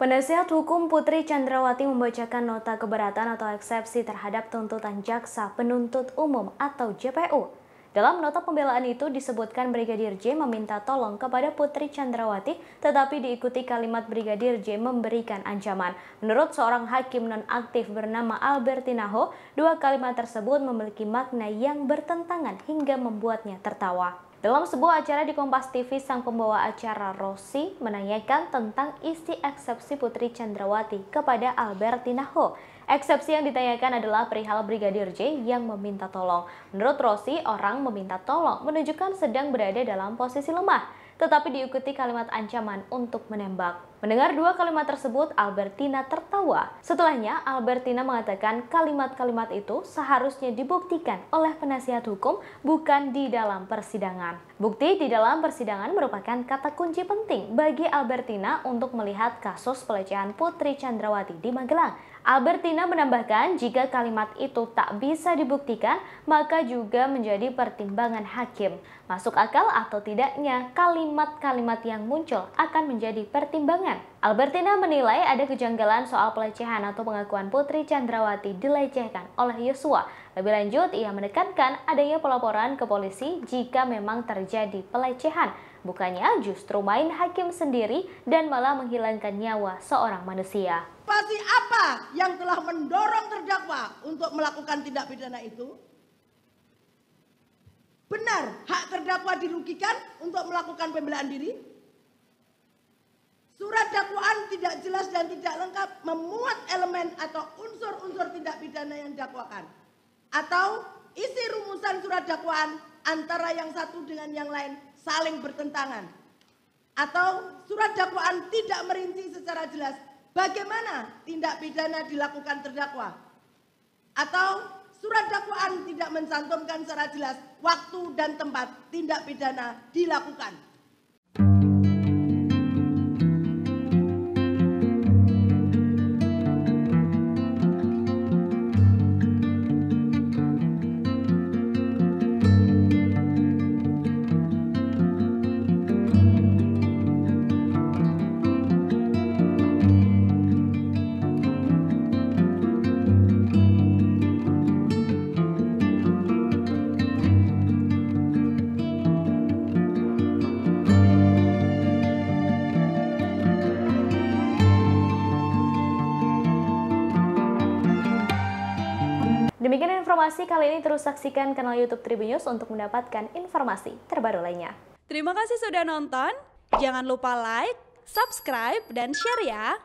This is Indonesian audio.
Penasihat hukum Putri Chandrawati membacakan nota keberatan atau eksepsi terhadap tuntutan jaksa penuntut umum atau JPU. Dalam nota pembelaan itu disebutkan Brigadir J meminta tolong kepada Putri Chandrawati, tetapi diikuti kalimat Brigadir J memberikan ancaman. Menurut seorang hakim nonaktif bernama Albertina Ho, dua kalimat tersebut memiliki makna yang bertentangan hingga membuatnya tertawa. Dalam sebuah acara di Kompas TV, sang pembawa acara Rossi menanyakan tentang isi eksepsi Putri Chandrawati kepada Albertina Ho. Eksepsi yang ditanyakan adalah perihal Brigadir J yang meminta tolong. Menurut Rossi, orang meminta tolong menunjukkan sedang berada dalam posisi lemah tetapi diikuti kalimat ancaman untuk menembak. Mendengar dua kalimat tersebut, Albertina tertawa. Setelahnya, Albertina mengatakan kalimat-kalimat itu seharusnya dibuktikan oleh penasihat hukum, bukan di dalam persidangan. Bukti di dalam persidangan merupakan kata kunci penting bagi Albertina untuk melihat kasus pelecehan Putri Chandrawati di Magelang. Albertina menambahkan jika kalimat itu tak bisa dibuktikan, maka juga menjadi pertimbangan hakim. Masuk akal atau tidaknya kalimat-kalimat yang muncul akan menjadi pertimbangan. Albertina menilai ada kejanggalan soal pelecehan atau pengakuan Putri Chandrawati dilecehkan oleh Yosua. Lebih lanjut, ia menekankan adanya pelaporan ke polisi jika memang terjadi pelecehan. Bukannya justru main hakim sendiri dan malah menghilangkan nyawa seorang manusia. Pasti apa yang telah mendorong terdakwa untuk melakukan tindak pidana itu? Benar hak terdakwa dirugikan untuk melakukan pembelaan diri? Surat dakwaan tidak jelas dan tidak lengkap memuat elemen atau unsur-unsur tindak pidana yang dakwakan. Atau isi rumusan surat dakwaan antara yang satu dengan yang lain saling bertentangan. Atau surat dakwaan tidak merinci secara jelas bagaimana tindak pidana dilakukan terdakwa. Atau surat dakwaan tidak mencantumkan secara jelas waktu dan tempat tindak pidana dilakukan. Demikian informasi kali ini terus saksikan kanal YouTube Tribunnews untuk mendapatkan informasi terbaru lainnya. Terima kasih sudah nonton. Jangan lupa like, subscribe, dan share ya.